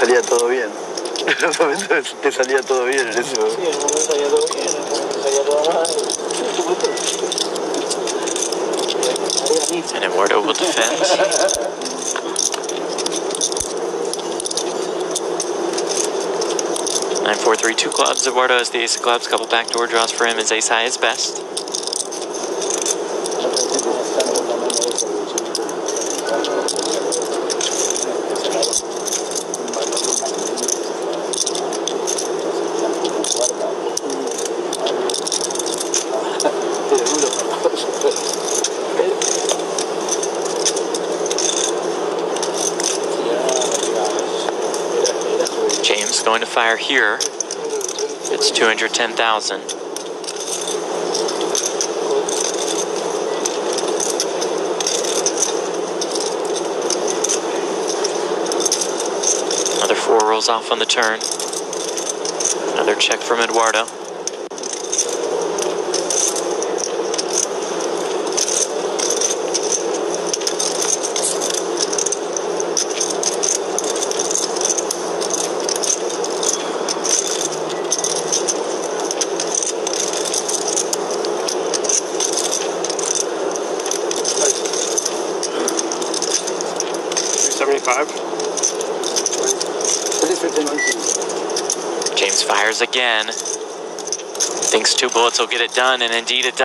Salía todo bien. En el momento te salía todo bien en ese momento. Sí, en un momento salía todo bien, en un momento salía todo mal. And Eduardo will defend. Nine, four, three, two clubs. Eduardo has the ace of clubs. Couple backdoor draws for him. His ace high is best. James going to fire here. It's 210,000. Another four rolls off on the turn. Another check from Eduardo. James fires again. Thinks two bullets will get it done, and indeed it does.